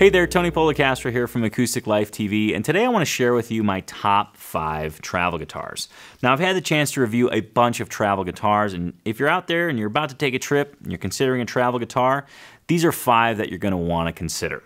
Hey there, Tony Polecastro here from Acoustic Life TV, and today I want to share with you my top five travel guitars. Now, I've had the chance to review a bunch of travel guitars, and if you're out there and you're about to take a trip and you're considering a travel guitar, these are five that you're going to want to consider.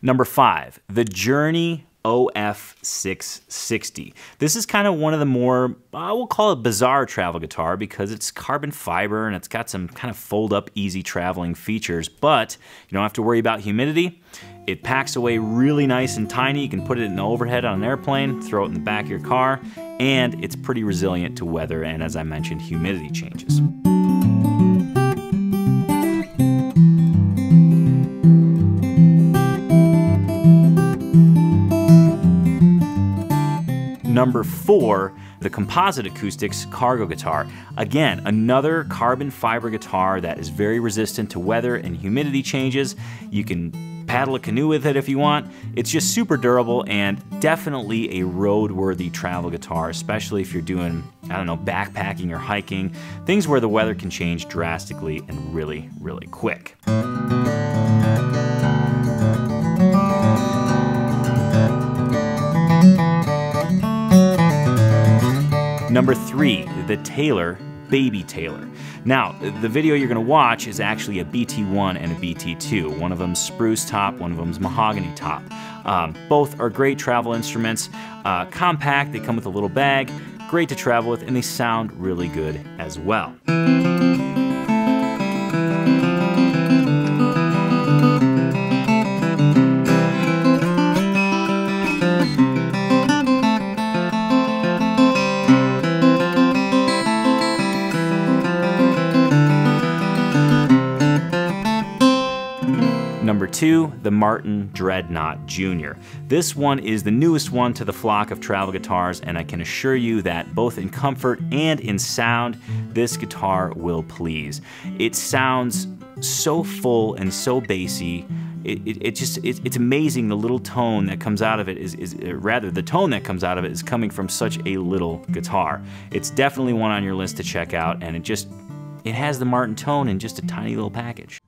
Number five, the Journey OF660. This is kind of one of the more, uh, I will call it bizarre travel guitar because it's carbon fiber and it's got some kind of fold up easy traveling features, but you don't have to worry about humidity. It packs away really nice and tiny. You can put it in the overhead on an airplane, throw it in the back of your car, and it's pretty resilient to weather and as I mentioned, humidity changes. Number four, the Composite Acoustics Cargo Guitar. Again, another carbon fiber guitar that is very resistant to weather and humidity changes. You can paddle a canoe with it if you want. It's just super durable and definitely a road-worthy travel guitar, especially if you're doing, I don't know, backpacking or hiking, things where the weather can change drastically and really, really quick. Number three, the Taylor Baby Taylor. Now, the video you're going to watch is actually a BT1 and a BT2. One of them's spruce top, one of them's mahogany top. Um, both are great travel instruments. Uh, compact, they come with a little bag, great to travel with, and they sound really good as well. Two, the Martin Dreadnought Jr. This one is the newest one to the flock of travel guitars, and I can assure you that both in comfort and in sound, this guitar will please. It sounds so full and so bassy. It, it, it, just it, it's amazing the little tone that comes out of it is, is uh, rather the tone that comes out of it is coming from such a little guitar it's definitely one on your list to check out and it just it has the martin tone in just a tiny little package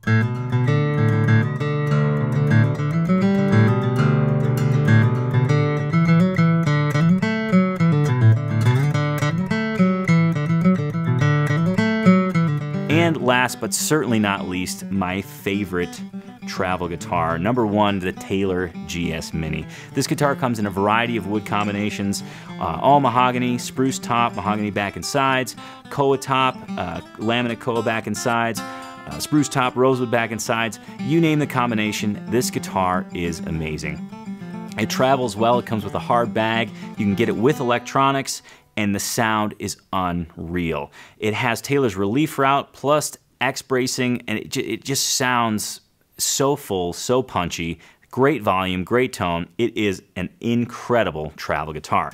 And last but certainly not least, my favorite travel guitar. Number one, the Taylor GS Mini. This guitar comes in a variety of wood combinations, uh, all mahogany, spruce top, mahogany back and sides, koa top, uh, laminate koa back and sides, uh, spruce top, rosewood back and sides. You name the combination, this guitar is amazing. It travels well, it comes with a hard bag. You can get it with electronics and the sound is unreal. It has Taylor's relief route plus X bracing, and it, it just sounds so full, so punchy. Great volume, great tone. It is an incredible travel guitar.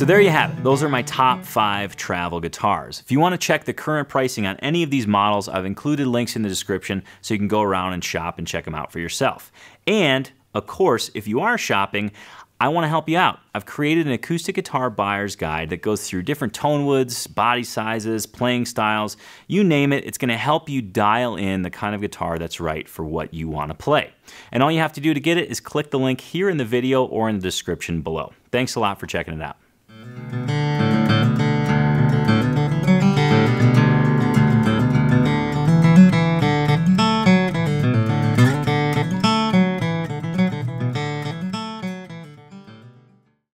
So there you have it. Those are my top five travel guitars. If you want to check the current pricing on any of these models, I've included links in the description so you can go around and shop and check them out for yourself. And of course, if you are shopping, I want to help you out. I've created an acoustic guitar buyer's guide that goes through different tone woods, body sizes, playing styles, you name it. It's going to help you dial in the kind of guitar that's right for what you want to play. And all you have to do to get it is click the link here in the video or in the description below. Thanks a lot for checking it out.